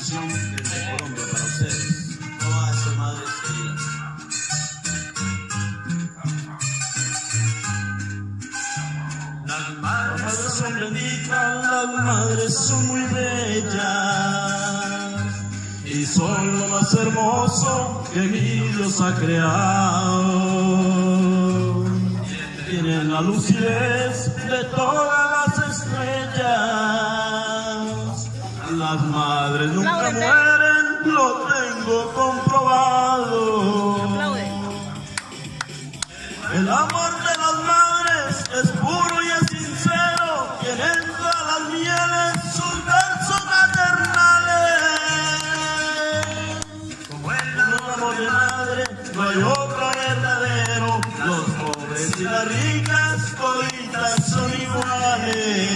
canción desde Colombia para ustedes, todas esas madres queridas. Las madres son benditas, las madres son muy bellas y son lo más hermoso que mi Dios ha creado. Tienen la lucidez de todas madres nunca Apláudete. mueren, lo tengo comprobado. Aplaude. El amor de las madres es puro y es sincero. Tienen todas las mieles sus versos maternales. Como el amor de madre, no hay otro verdadero. Los pobres y las ricas, toditas son iguales.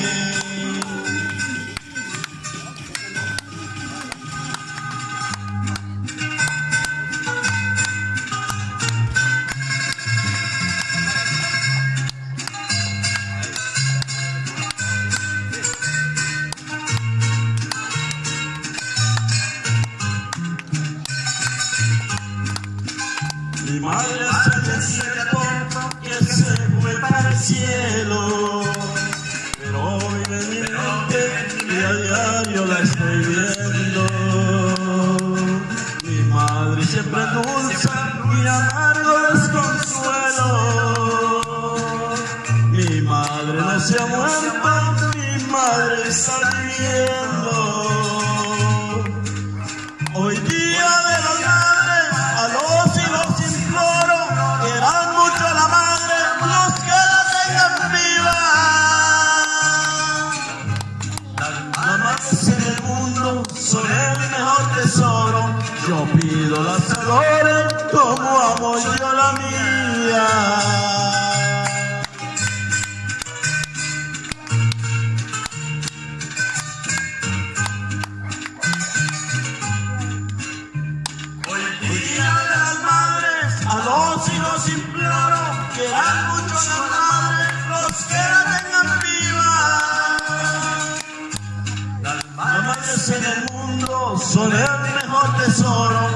Mi madre desierto que se fue para el cielo, pero en mi mente y a diario la estoy viendo. Mi madre siempre dulce y amargo desconsuelo. Mi madre no se ha muerto, mi madre está viviendo. Tesoro, yo pido las adoren como amo yo la mía. Hoy día de las madres, a los hijos imploro, que dan mucho a en el mundo son el mejor tesoro,